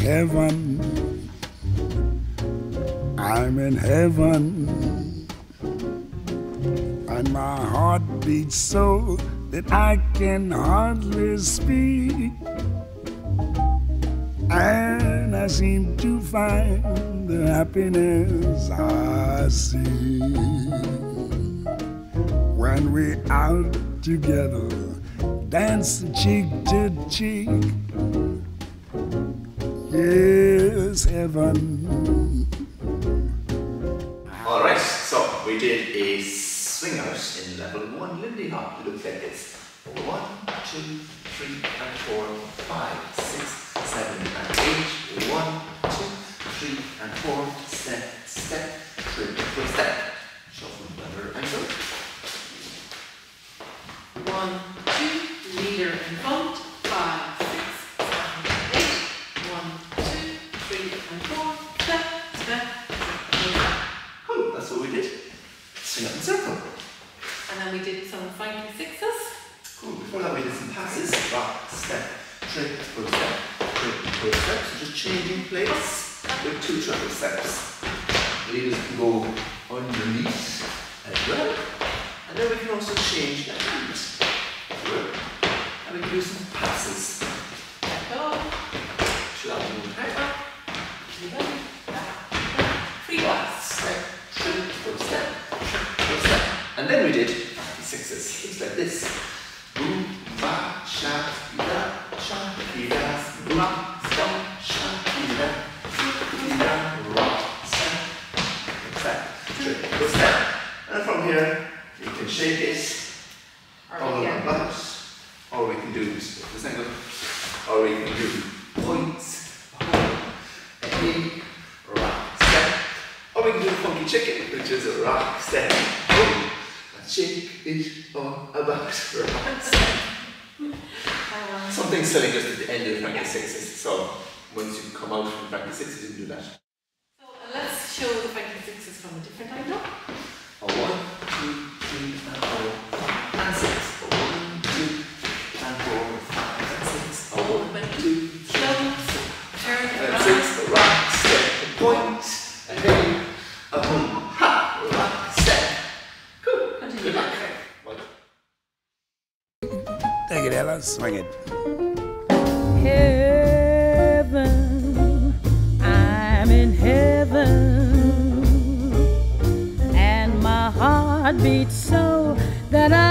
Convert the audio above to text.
heaven. I'm in heaven. And my heart beats so that I can hardly speak. And I seem to find the happiness I see when we're out together, dance cheek to cheek. Yes, heaven. All right, so we did a swing out in level one Lindy Hop. It looks like this. One, two, three, and four, five, six, seven, and eight. One, two, three, and four. Step, step, triple step. Shuffle lever ankle. One, two, leader in front. Three, and four. Step, step, step. Cool, oh, that's what we did. Swing out in circle. And then we did some Frankie sixes. Cool, before that we did some passes. Rock, step, triple step, triple step. So just changing place with two triple steps. Leaders can go underneath as well. And then we can also change the hand. And we can do some passes. Let go. Should I move right You ready? Free pass. Step, triple step, triple step. And then we did the sixes. Things like this. Boom, ba, sha, da, sha, da, boom, stomp, sha, da, da, rock, step, step, triple step. And from here, you can shake it. Or all or we can do this. Or we can do points, in, rock, step, or we can do funky chicken, which is a rock, step, boom, and shake it all about, rock, step. Um, Something silly just at the end of the Frankie Sixes, so once you come out from Frankie Sixes, you can do that. So uh, let's show the Frankie sixes from a different angle. A one, two, three, and four, five, and six. A one, two, and four, five, and six. A one, two, three, Close. Turn and around. six. A rock, step, a point, a hey, a boom, ha, rock, step. Cool. Continue Good luck. back. Well, Take it. Swing it. heaven. I'm in heaven. And my heart beats so that I